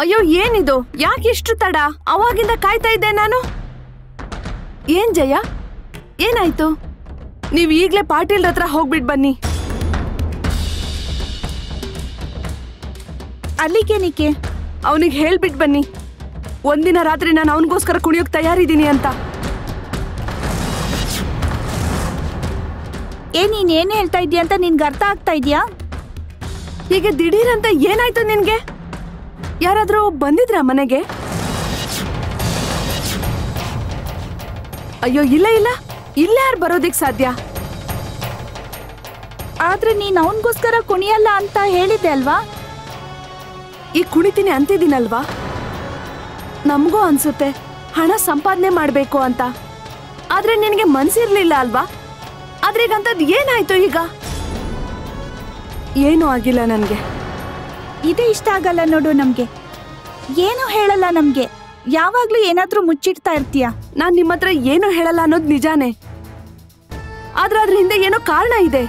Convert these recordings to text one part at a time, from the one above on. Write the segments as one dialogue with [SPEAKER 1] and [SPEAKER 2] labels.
[SPEAKER 1] ಅಯ್ಯೋ ಏನಿದು? ಯಾಕೆ ಇಷ್ಟು ತಡ? ಅವಾಗಿಂದ ಕಾಯ್ತಾ ಇದ್ದೆ ನಾನು. ಏನ್ ಜಯ? ಏನಾಯ್ತು? ನೀವ್ ಈಗ್ಲೇ ಪಾಟೀಲ್ ಹತ್ರ ಹೋಗ್ಬಿಟ್ ಬನ್ನಿ.
[SPEAKER 2] ಅಲ್ಲಿಗೇನಿಕೆ
[SPEAKER 1] ಅವನಿಗೆ ಹೇಳ್ಬಿಟ್ ಬನ್ನಿ. ಒಂದಿನ ರಾತ್ರಿ ನಾನು ಅವನಿಗೋಸ್ಕರ ಕುಣಿಯೋಕ್ ತಯಾರಿದ್ದೀನಿ ಅಂತ.
[SPEAKER 2] ಏ ನೀನ್ ಏನ್ ಹೇಳ್ತಾ ಇದೀಯ ಅಂತ ನಿನ್ಗೆ ಅರ್ಥ ಆಗ್ತಾ ಇದೆಯಾ?
[SPEAKER 1] ಹೀಗೆ ದಿಢೀರ್ ಅಂತ ಏನಾಯ್ತು ನಿನ್ಗೆ? ಯಾರಾದ್ರೂ ಬಂದಿದ್ರಾ ಮನೆಗೆ? ಅಯ್ಯೋ ಇಲ್ಲ ಇಲ್ಲ. ಇಲ್ಲ ಯಾರು ಬರೋದಿಕ್ ಸಾಧ್ಯ?
[SPEAKER 2] ಆದ್ರೆ ನೀನ್ ಅವನ್ಗೋಸ್ಕರ ಕುಣಿಯಲ್ಲ ಅಂತ ಹೇಳಿದ್ದೆ ಅಲ್ವಾ?
[SPEAKER 1] ಈ ಕುಣಿತೀನಿ ಅಂತಿದ್ದೀನಲ್ವಾ? ನಮಗೂ ಅನ್ಸುತ್ತೆ ಹಣ ಸಂಪಾದನೆ ಮಾಡ್ಬೇಕು ಅಂತ. ಆದ್ರೆ ನಿನಗೆ ಮನ್ಸಿರ್ಲಿಲ್ಲ ಅಲ್ವಾ? ಆದ್ರೆ ಈಗ ಅಂತದ್ ಏನಾಯ್ತು ಈಗ? ಏನೂ ಆಗಿಲ್ಲ ನನ್ಗೆ.
[SPEAKER 2] ಇದೇ ಇಷ್ಟ ಆಗಲ್ಲ ನೋಡು ನಮ್ಗೆ. ಏನು ಹೇಳಲ್ಲ ನಮ್ಗೆ. ಯಾವಾಗ್ಲೂ ಏನಾದ್ರೂ ಮುಚ್ಚಿಡ್ತಾ ಇರ್ತೀಯ?
[SPEAKER 1] ನಾನ್ ನಿಮ್ಮ ಹತ್ರ ಏನು ಹೇಳಲ್ಲ ಅನ್ನೋದು ನಿಜಾನೇ. ಆದ್ರೆ ಅದ್ರ ಹಿಂದೆ ಏನೋ ಕಾರಣ ಇದೆ.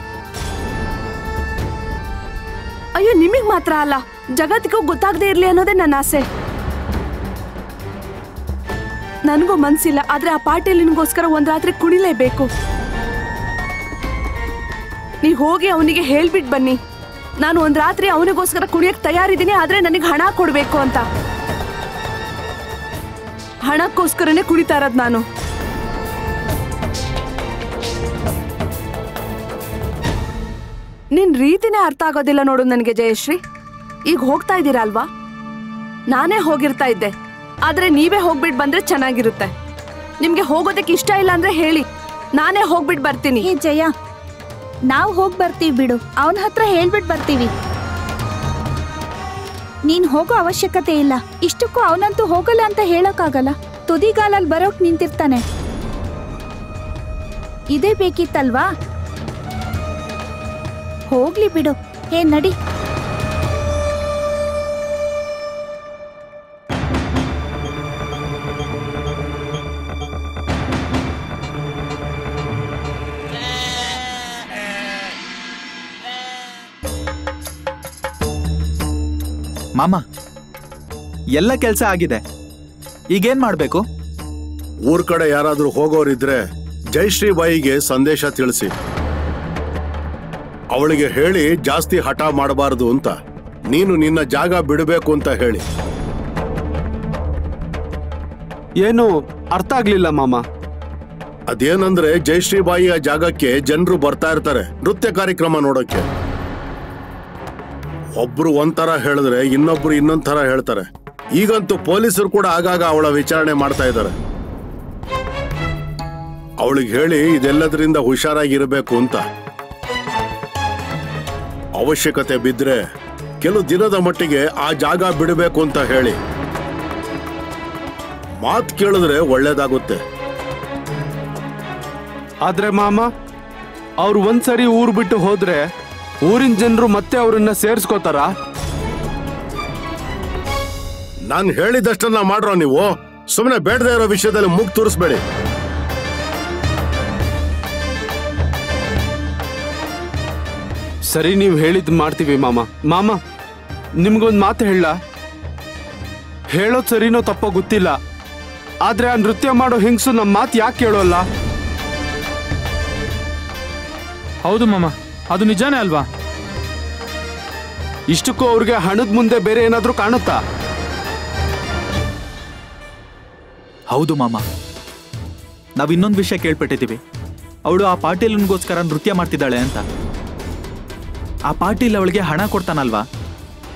[SPEAKER 1] ಅಯ್ಯೋ, ನಿಮಗ್ ಮಾತ್ರ ಅಲ್ಲ. ಜಗತ್ತಿಗೂ ಗೊತ್ತಾಗದೆ ಇರ್ಲಿ ಅನ್ನೋದೇ ನನ್ನ ಆಸೆ. ನನಗೂ ಮನ್ಸಿಲ್ಲ, ಆದ್ರೆ ಆ ಪಾಟೀಲಿನ್ಗೋಸ್ಕರ ಒಂದ್ ರಾತ್ರಿ ಕುಣಿಲೇಬೇಕು. ನೀ ಹೋಗಿ ಅವನಿಗೆ ಹೇಳ್ಬಿಟ್ ಬನ್ನಿ. ನಾನು ಒಂದ್ ರಾತ್ರಿ ಅವನಿಗೋಸ್ಕರ ಕುಡಿಯಕ್ ತಯಾರಿದ್ದೀನಿ, ಆದ್ರೆ ನನಗೆ ಹಣ ಕೊಡ್ಬೇಕು ಅಂತ. ಹಣಕ್ಕೋಸ್ಕರನೇ ಕುಡಿತಾ ಇರೋದ್ ನಾನು. ನಿನ್ ರೀತಿನೇ ಅರ್ಥ ಆಗೋದಿಲ್ಲ ನೋಡು ನನಗೆ ಜಯಶ್ರೀ. ಈಗ ಹೋಗ್ತಾ ಇದ್ದೀರಾ ಅಲ್ವಾ? ನಾನೇ ಹೋಗಿರ್ತಾ ಇದ್ದೆ. ಆದ್ರೆ ನೀವೇ ಹೋಗ್ಬಿಟ್ ಬಂದ್ರೆ ಚೆನ್ನಾಗಿರುತ್ತೆ. ನಿಮ್ಗೆ ಹೋಗೋದಕ್ಕೆ ಇಷ್ಟ ಇಲ್ಲ ಅಂದ್ರೆ ಹೇಳಿ. ನಾನೇ ಹೋಗ್ಬಿಟ್ ಬರ್ತೀನಿ.
[SPEAKER 2] ಜಯ ನಾವ್ ಹೋಗ್ ಬರ್ತೀವಿ ಬಿಡು. ಅವನ ಹತ್ರ ಹೇಳ್ಬಿಟ್ ಬರ್ತೀವಿ. ನೀನ್ ಹೋಗೋ ಅವಶ್ಯಕತೆ ಇಲ್ಲ. ಇಷ್ಟಕ್ಕೂ ಅವನಂತೂ ಹೋಗಲ್ಲ ಅಂತ ಹೇಳಕ್ಕಾಗಲ್ಲ. ತುದಿಗಾಲಲ್ಲಿ ಬರೋಕ್ ನಿಂತಿರ್ತಾನೆ. ಇದೇ ಬೇಕಿತ್ತಲ್ವಾ? ಹೋಗ್ಲಿ ಬಿಡು. ಹೇ, ನಡಿ.
[SPEAKER 3] ಮಾಮ ಎಲ್ಲ ಕೆಲಸ ಆಗಿದೆ. ಈಗೇನ್ ಮಾಡ್ಬೇಕು?
[SPEAKER 4] ಊರ್ ಕಡೆ ಯಾರಾದ್ರೂ ಹೋಗೋರಿದ್ರೆ ಜಯಶ್ರೀ ಬಾಯಿಗೆ ಸಂದೇಶ ತಿಳಿಸಿ. ಅವಳಿಗೆ ಹೇಳಿ ಜಾಸ್ತಿ ಹಠ ಮಾಡಬಾರದು ಅಂತ. ನೀನು ನಿನ್ನ ಜಾಗ ಬಿಡಬೇಕು ಅಂತ ಹೇಳಿ.
[SPEAKER 5] ಏನು ಅರ್ಥ ಆಗ್ಲಿಲ್ಲ ಮಾಮ.
[SPEAKER 4] ಅದೇನಂದ್ರೆ ಜಯಶ್ರೀ ಬಾಯಿಯ ಜಾಗಕ್ಕೆ ಜನರು ಬರ್ತಾ ಇರ್ತಾರೆ. ನೃತ್ಯ ಕಾರ್ಯಕ್ರಮ ನೋಡೋಕೆ ಒಬ್ರು ಒಂಥರ ಹೇಳಿದ್ರೆ ಇನ್ನೊಬ್ರು ಇನ್ನೊಂದ್ ತರ ಹೇಳ್ತಾರೆ. ಈಗಂತೂ ಪೊಲೀಸರು ಕೂಡ ಆಗಾಗ ಅವಳ ವಿಚಾರಣೆ ಮಾಡ್ತಾ ಇದ್ದಾರೆ. ಅವಳಿಗೆ ಹೇಳಿ ಇದೆಲ್ಲದರಿಂದ ಹುಷಾರಾಗಿರಬೇಕು ಅಂತ. ಅವಶ್ಯಕತೆ ಬಿದ್ರೆ ಕೆಲವು ದಿನದ ಮಟ್ಟಿಗೆ ಆ ಜಾಗ ಬಿಡಬೇಕು ಅಂತ ಹೇಳಿ. ಮಾತ್ ಕೇಳಿದ್ರೆ ಒಳ್ಳೇದಾಗುತ್ತೆ.
[SPEAKER 5] ಆದ್ರೆ ಮಾಮ, ಅವ್ರು ಒಂದ್ಸರಿ ಊರ್ ಬಿಟ್ಟು ಹೋದ್ರೆ ಊರಿನ ಜನರು ಮತ್ತೆ ಅವರನ್ನ ಸೇರಿಸ್ಕೋತಾರ?
[SPEAKER 4] ನಾನು ಹೇಳಿದಷ್ಟನ್ನ ಮಾಡ್ರೋ ನೀವು? ಸುಮ್ಮನೆ ಬೇಡದೆ ಇರೋ ವಿಷಯದಲ್ಲಿ ಮುಗ್ ತೋರಿಸ್ಬೇಡಿ.
[SPEAKER 5] ಸರಿ ನೀವು ಹೇಳಿದ್ ಮಾಡ್ತೀವಿ ಮಾಮ. ಮಾಮ ನಿಮ್ಗೊಂದು ಮಾತು ಹೇಳ. ಹೇಳೋದ್ ಸರಿನೋ ತಪ್ಪೋ ಗೊತ್ತಿಲ್ಲ. ಆದ್ರೆ ಆ ನೃತ್ಯ ಮಾಡೋ ಹೆಂಗ್ಸು ನಮ್ಮ ಮಾತು ಯಾಕೆ ಕೇಳೋಲ್ಲ?
[SPEAKER 6] ಹೌದು ಮಾಮ. ಅದು ನಿಜಾನೇ ಅಲ್ವಾ?
[SPEAKER 5] ಇಷ್ಟಕ್ಕೂ ಅವ್ರಿಗೆ ಹಣದ ಮುಂದೆ ಬೇರೆ ಏನಾದ್ರೂ ಕಾಣುತ್ತಾ?
[SPEAKER 3] ಹೌದು ಮಾಮ. ನಾವ್ ಇನ್ನೊಂದು ವಿಷಯ ಕೇಳ್ಪಟ್ಟಿದ್ದೀವಿ. ಅವಳು ಆ ಪಾಟೀಲ್ಗೋಸ್ಕರ ನೃತ್ಯ ಮಾಡ್ತಿದ್ದಾಳೆ ಅಂತ. ಆ ಪಾಟೀಲ್ ಅವಳಿಗೆ ಹಣ ಕೊಡ್ತಾನಲ್ವಾ?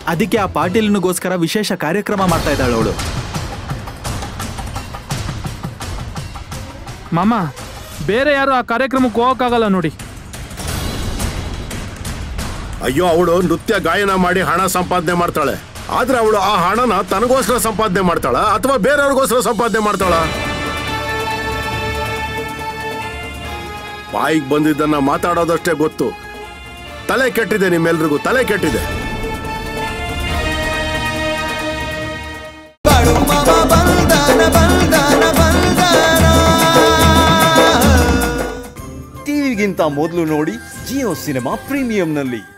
[SPEAKER 3] ಅದಕ್ಕೆ ಆ ಪಾಟೀಲ್ನಿಗೋಸ್ಕರ ವಿಶೇಷ ಕಾರ್ಯಕ್ರಮ ಮಾಡ್ತಾ ಇದ್ದಾಳೆ ಅವಳು.
[SPEAKER 6] ಮಾಮ ಬೇರೆ ಯಾರು ಆ ಕಾರ್ಯಕ್ರಮಕ್ಕೆ ಹೋಗಕ್ಕಾಗಲ್ಲ ನೋಡಿ.
[SPEAKER 4] ಅಯ್ಯೋ ಅವಳು ನೃತ್ಯ ಗಾಯನ ಮಾಡಿ ಹಣ ಸಂಪಾದನೆ ಮಾಡ್ತಾಳೆ. ಆದ್ರೆ ಅವಳು ಆ ಹಣನ ತನಗೋಸ್ಕರ ಸಂಪಾದನೆ ಮಾಡ್ತಾಳ? ಅಥವಾ ಬೇರೆಯವ್ರಿಗೋಸ್ಕರ ಸಂಪಾದನೆ ಮಾಡ್ತಾಳ? ಬಾಯಿಗೆ ಬಂದಿದ್ದನ್ನ ಮಾತಾಡೋದಷ್ಟೇ ಗೊತ್ತು. ತಲೆ ಕೆಟ್ಟಿದೆ ನಿಮ್ಮೆಲ್ರಿಗೂ ತಲೆ ಕೆಟ್ಟಿದೆ.
[SPEAKER 7] ಟಿವಿಗಿಂತ ಮೊದಲು ನೋಡಿ ಜಿಯೋ ಸಿನಿಮಾ ಪ್ರೀಮಿಯಂನಲ್ಲಿ.